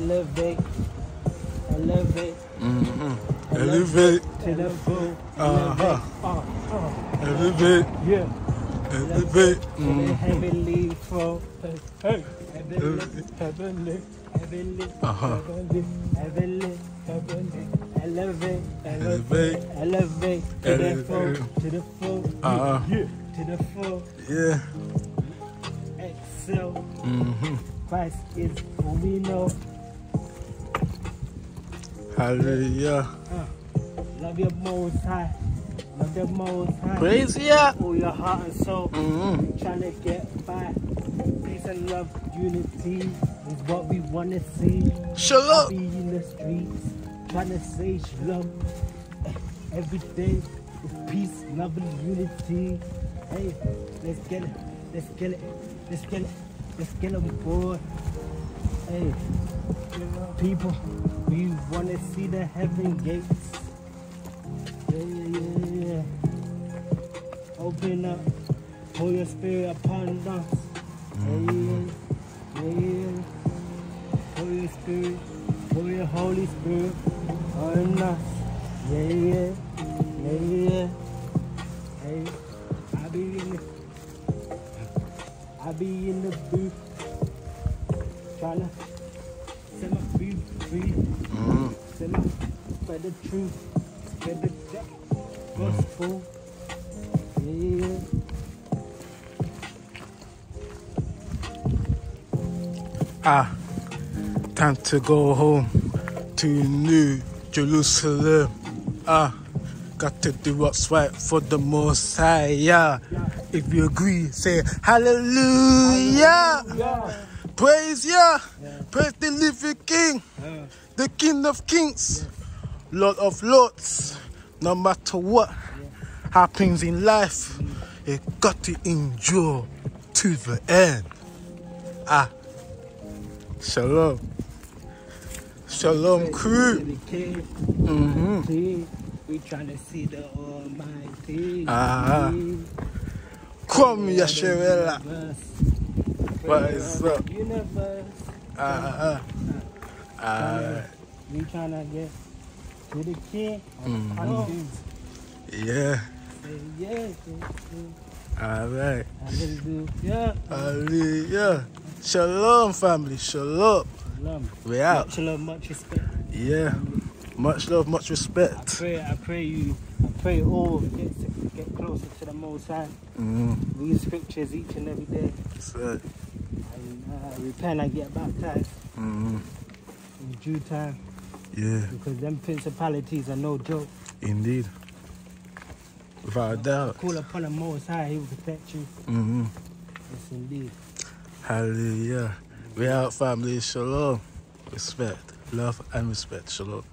elevate, elevate Mm-hmm. Elevate. to the full. Uh-huh. Elevate, uh, uh, Elevate. yeah. Elevate. To the Mm. heavenly throne. Hey, heavenly, heavenly, heavenly, Uh-huh. heavenly, heavenly, heavenly. Elevate, Elevate. elevate, elevate to the Elevate. full, to the full. Uh-huh. Yeah, to the full. Yeah. Excel. Mm-hmm. Christ is who we know. Hallelujah. Uh, love your most high. Love your most high. Praise Yah. All your heart and soul. Mm-hmm. Trying to get by. Peace and love, unity is what we want to see. Be Shalom. in the streets, trying to say shalom. Every day is peace, love, and unity. Hey, let's get it. Let's get it. Let's get it. Let's get on board. Hey, people, we want to see the heaven gates. Yeah, yeah, yeah. Open up, pour your spirit upon us. Yeah, yeah. Pour your spirit, pour your Holy Spirit on us. Yeah, yeah, yeah. Hey, I be in the, I be in the booth, tryna my feet free, Mm-hmm. set my, spread the truth, spread the gospel. Yeah, yeah. Ah, time to go home to New Jerusalem. Ah, got to do what's right for the Messiah. If you agree, say hallelujah. Yeah. Praise Yah. Yeah. Praise the living King, Uh, the King of Kings, Lord of Lords. No matter what happens in life, you got to endure to the end. Ah, shalom. Shalom, crew. Mm-hmm. We trying to see the Almighty. Ah. Come, Yasharella. What is up? Universe. Ah, ah, ah. We trying to get to the King. Mhm. Hallelujah. Yeah. Say yes, yes, yes. All right. Hallelujah. Hallelujah. Shalom, family. Shalom. Shalom. We out. Much love, much respect. Yeah. Much love, much I respect. pray, I pray you, I pray all get get closer to the Most High. Mm, Read scriptures each and every day, that's it. And uh, repent and get baptized Mm, in due time. yeah, Because them principalities are no joke. indeed. Without a doubt. Call upon the Most High, He will protect you. Mm-hmm. Yes, indeed. Hallelujah. We out, family. Shalom. Respect. Love and respect. Shalom.